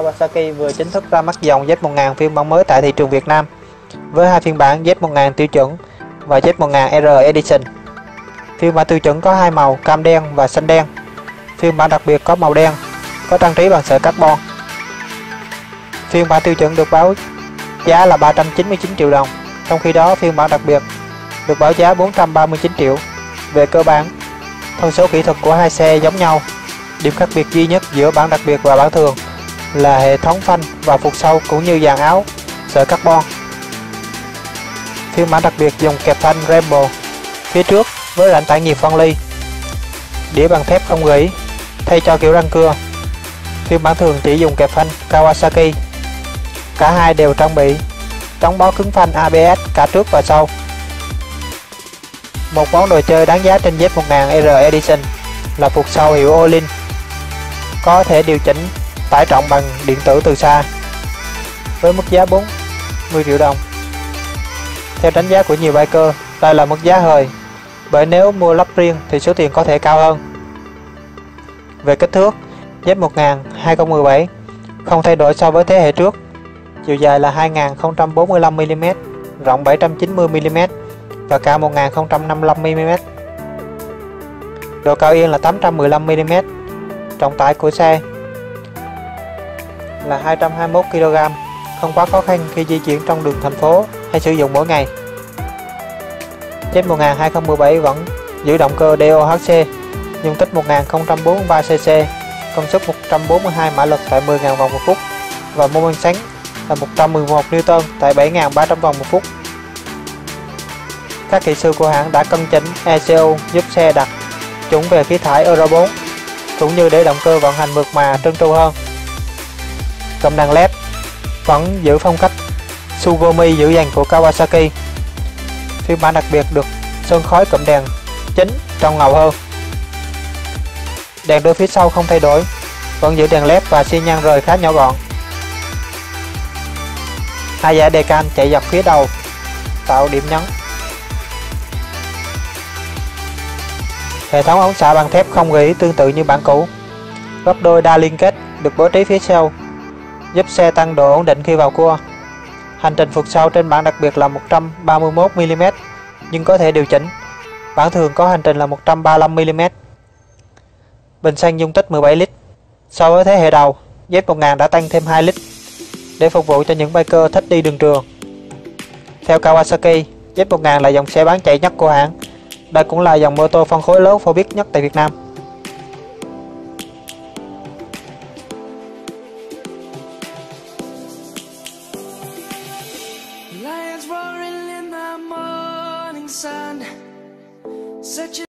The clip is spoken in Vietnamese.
Kawasaki vừa chính thức ra mắt dòng Z1000 phiên bản mới tại thị trường Việt Nam với hai phiên bản Z1000 tiêu chuẩn và Z1000 R Edition. Phiên bản tiêu chuẩn có hai màu cam đen và xanh đen. Phiên bản đặc biệt có màu đen, có trang trí bằng sợi carbon. Phiên bản tiêu chuẩn được báo giá là 399 triệu đồng, trong khi đó phiên bản đặc biệt được báo giá 439 triệu. Về cơ bản, thông số kỹ thuật của hai xe giống nhau Điểm khác biệt duy nhất giữa bản đặc biệt và bản thường là hệ thống phanh và phục sau cũng như dàn áo, sợi carbon. Phiên bản đặc biệt dùng kẹp phanh Rambo phía trước với rãnh tản nhiệt phân ly. Đĩa bằng thép không gỉ, thay cho kiểu răng cưa. Phiên bản thường chỉ dùng kẹp phanh Kawasaki. Cả hai đều trang bị đóng bó cứng phanh ABS cả trước và sau. Một món đồ chơi đáng giá trên Z1000 R Edition là phục sau hiệu Olin, có thể điều chỉnh tải trọng bằng điện tử từ xa với mức giá 40 triệu đồng. Theo đánh giá của nhiều biker, đây là mức giá hời, bởi nếu mua lắp riêng thì số tiền có thể cao hơn. Về kích thước, Z1000 2017 không thay đổi so với thế hệ trước. Chiều dài là 2045mm, rộng 790mm và cao 1055mm. Độ cao yên là 815mm trọng tải của xe là 221 kg, không quá khó khăn khi di chuyển trong đường thành phố hay sử dụng mỗi ngày. Z1000 2017 vẫn giữ động cơ DOHC, dung tích 1043cc, công suất 142 mã lực tại 10.000 vòng một phút và mô men sánh là 111 Newton tại 7.300 vòng một phút. Các kỹ sư của hãng đã cân chỉnh ECU giúp xe đặt chuẩn về khí thải Euro 4 cũng như để động cơ vận hành mượt mà trơn tru hơn. Công năng LED vẫn giữ phong cách Sugomi dữ dằn của Kawasaki. Phiên bản đặc biệt được sơn khói cụm đèn chính trong ngầu hơn. Đèn đuôi phía sau không thay đổi, vẫn giữ đèn LED và xi nhan rời khá nhỏ gọn. Hai giải đề can chạy dọc phía đầu tạo điểm nhấn Hệ thống ống xả bằng thép không gỉ tương tự như bản cũ. Gấp đôi đa liên kết được bố trí phía sau, giúp xe tăng độ ổn định khi vào cua. Hành trình phục sau trên bản đặc biệt là 131mm, nhưng có thể điều chỉnh. Bản thường có hành trình là 135mm. Bình xăng dung tích 17 lít. So với thế hệ đầu, Z1000 đã tăng thêm 2 lít để phục vụ cho những biker thích đi đường trường. Theo Kawasaki, Z1000 là dòng xe bán chạy nhất của hãng đây cũng là dòng mô tô phân khối lớn phổ biến nhất tại Việt Nam. Sun. Such a